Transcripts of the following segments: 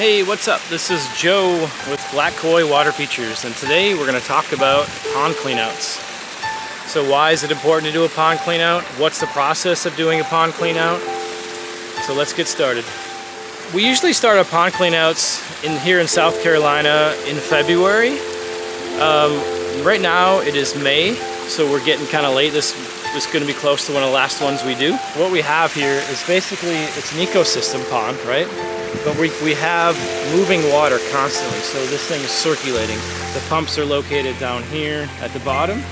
Hey, what's up? This is Joe with Black Koi Water Features, and today we're going to talk about pond cleanouts. So why is it important to do a pond cleanout? What's the process of doing a pond cleanout? So let's get started. We usually start our pond cleanouts in here in South Carolina in February. Um, right now it is May, so we're getting kind of late. This is going to be close to one of the last ones we do. What we have here is basically, it's an ecosystem pond, right? But we, we have moving water constantly, so this thing is circulating. The pumps are located down here at the bottom,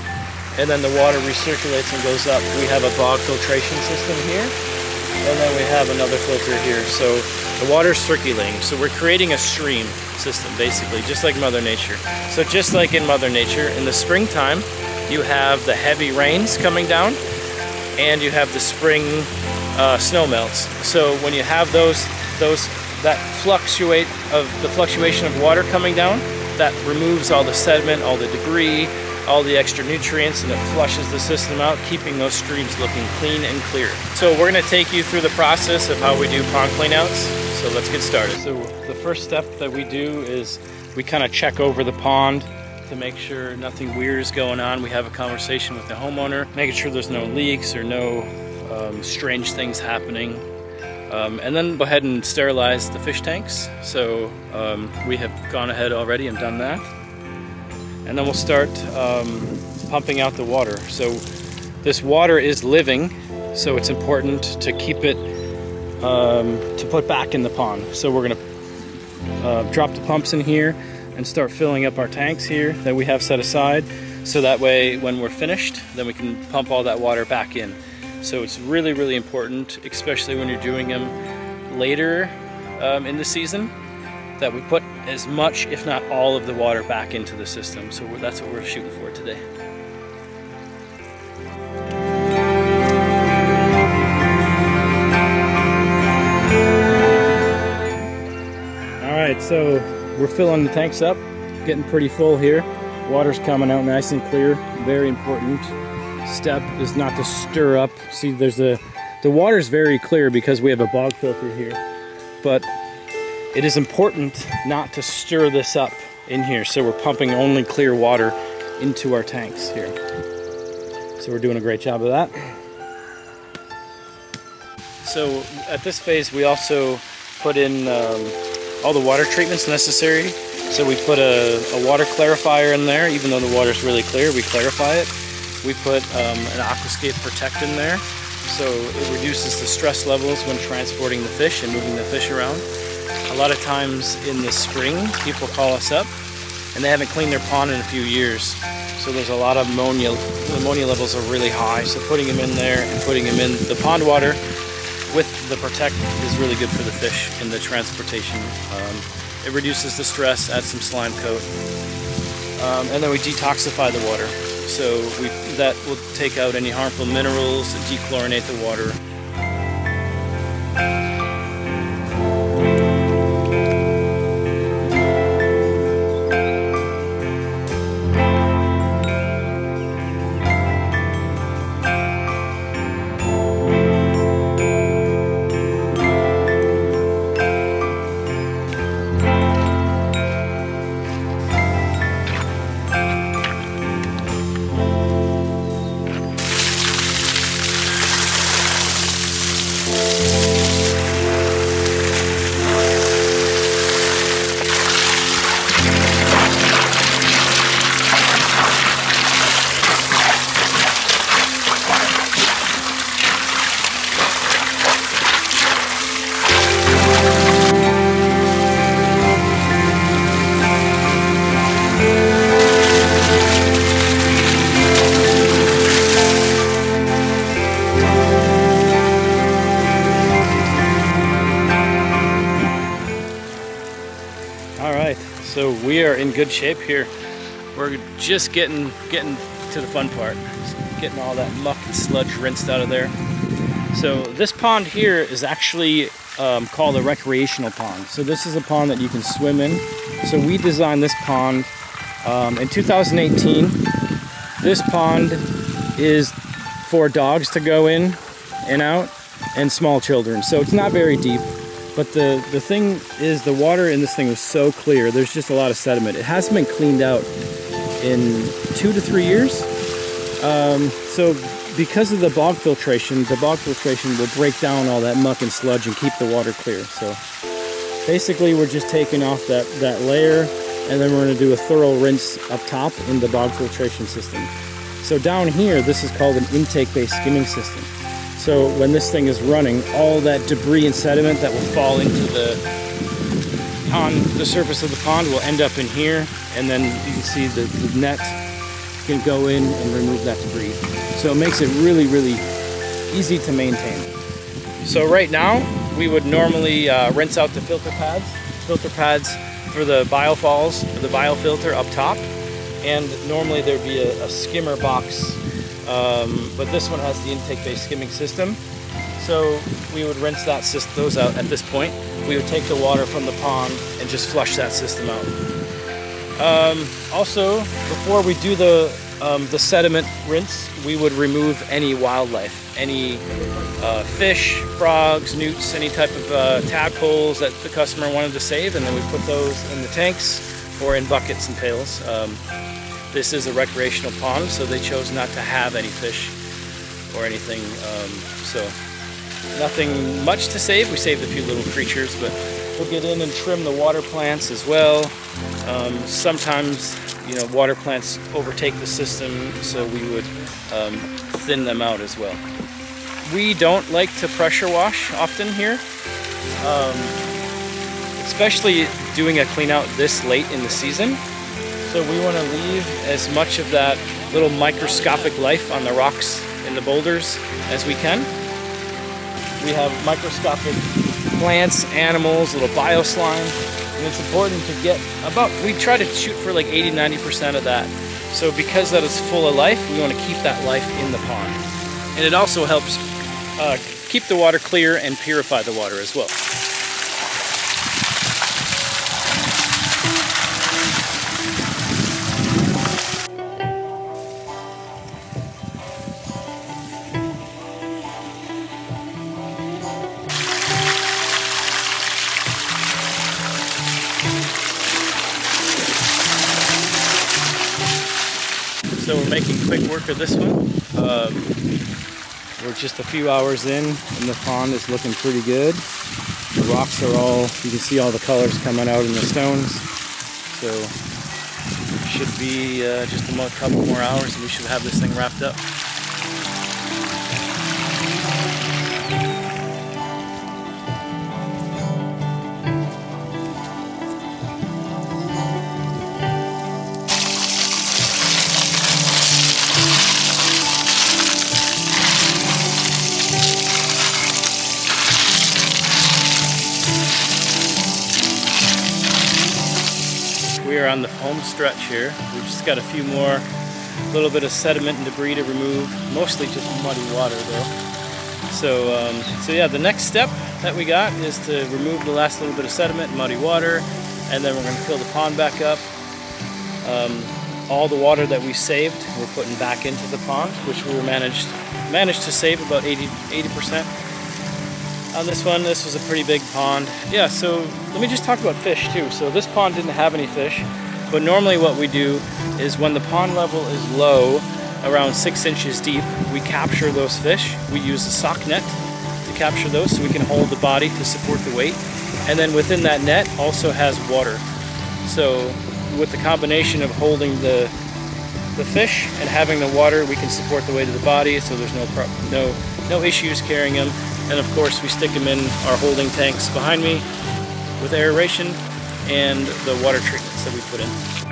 and then the water recirculates and goes up. We have a bog filtration system here, and then we have another filter here. So the water is circulating. So we're creating a stream system, basically, just like Mother Nature. So just like in Mother Nature, in the springtime, you have the heavy rains coming down, and you have the spring uh, snow melts. So when you have those, those that fluctuate of the fluctuation of water coming down, that removes all the sediment, all the debris, all the extra nutrients, and it flushes the system out, keeping those streams looking clean and clear. So we're gonna take you through the process of how we do pond cleanouts. So let's get started. So the first step that we do is we kind of check over the pond to make sure nothing weird is going on. We have a conversation with the homeowner, making sure there's no leaks or no um, strange things happening um, and then go ahead and sterilize the fish tanks. So um, we have gone ahead already and done that. And then we'll start um, pumping out the water. So this water is living, so it's important to keep it, um, to put back in the pond. So we're gonna uh, drop the pumps in here and start filling up our tanks here that we have set aside. So that way when we're finished, then we can pump all that water back in. So it's really, really important, especially when you're doing them later um, in the season, that we put as much, if not all of the water back into the system. So that's what we're shooting for today. All right, so we're filling the tanks up, getting pretty full here. Water's coming out nice and clear, very important step is not to stir up. See, there's the, the water's very clear because we have a bog filter here. But it is important not to stir this up in here. So we're pumping only clear water into our tanks here. So we're doing a great job of that. So at this phase, we also put in um, all the water treatments necessary. So we put a, a water clarifier in there, even though the water is really clear, we clarify it. We put um, an aquascape protect in there so it reduces the stress levels when transporting the fish and moving the fish around. A lot of times in the spring people call us up and they haven't cleaned their pond in a few years so there's a lot of ammonia, ammonia levels are really high so putting them in there and putting them in the pond water with the protect is really good for the fish in the transportation. Um, it reduces the stress, adds some slime coat, um, and then we detoxify the water. So we, that will take out any harmful minerals, dechlorinate the water. So we are in good shape here. We're just getting getting to the fun part. Getting all that muck and sludge rinsed out of there. So this pond here is actually um, called a recreational pond. So this is a pond that you can swim in. So we designed this pond um, in 2018. This pond is for dogs to go in and out and small children. So it's not very deep But the, the thing is the water in this thing was so clear. There's just a lot of sediment. It hasn't been cleaned out in two to three years. Um, so because of the bog filtration, the bog filtration will break down all that muck and sludge and keep the water clear. So basically we're just taking off that, that layer and then we're to do a thorough rinse up top in the bog filtration system. So down here, this is called an intake-based skimming system. So when this thing is running, all that debris and sediment that will fall into the pond, the surface of the pond will end up in here, and then you can see the, the net can go in and remove that debris. So it makes it really, really easy to maintain. So right now, we would normally uh, rinse out the filter pads. Filter pads for the biofalls, for the biofilter up top. And normally there'd be a, a skimmer box, um, but this one has the intake-based skimming system. So we would rinse that those out at this point. We would take the water from the pond and just flush that system out. Um, also, before we do the um, the sediment rinse, we would remove any wildlife, any uh, fish, frogs, newts, any type of uh, tadpoles that the customer wanted to save, and then we put those in the tanks or in buckets and pails. Um, this is a recreational pond, so they chose not to have any fish or anything. Um, so nothing much to save. We saved a few little creatures, but we'll get in and trim the water plants as well. Um, sometimes you know, water plants overtake the system, so we would um, thin them out as well. We don't like to pressure wash often here, um, especially doing a clean out this late in the season. So we want to leave as much of that little microscopic life on the rocks and the boulders as we can. We have microscopic plants, animals, little bioslime, and it's important to get about, we try to shoot for like 80, 90% of that. So because that is full of life, we want to keep that life in the pond. And it also helps uh, keep the water clear and purify the water as well. Work of this one. Um, we're just a few hours in and the pond is looking pretty good. The rocks are all, you can see all the colors coming out in the stones. So should be uh, just a couple more hours and we should have this thing wrapped up. We are on the home stretch here. We've just got a few more, little bit of sediment and debris to remove, mostly just muddy water though. So, um, so yeah, the next step that we got is to remove the last little bit of sediment, and muddy water, and then we're to fill the pond back up. Um, all the water that we saved, we're putting back into the pond, which we managed managed to save about 80 80% on this one. This was a pretty big pond. Yeah, so let me just talk about fish too. So this pond didn't have any fish, but normally what we do is when the pond level is low, around six inches deep, we capture those fish. We use a sock net to capture those so we can hold the body to support the weight. And then within that net also has water. So with the combination of holding the the fish and having the water, we can support the weight of the body so there's no no no issues carrying them. And of course, we stick them in our holding tanks behind me with aeration and the water treatments that we put in.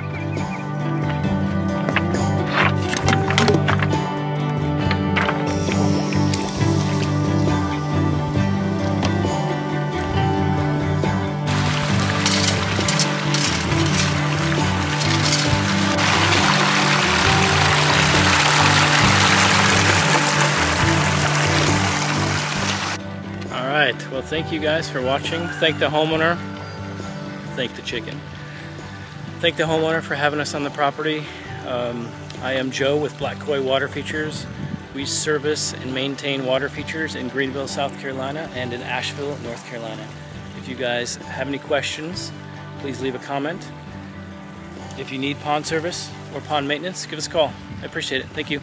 Well thank you guys for watching. Thank the homeowner. Thank the chicken. Thank the homeowner for having us on the property. Um, I am Joe with Black Koi Water Features. We service and maintain water features in Greenville, South Carolina and in Asheville, North Carolina. If you guys have any questions, please leave a comment. If you need pond service or pond maintenance, give us a call. I appreciate it. Thank you.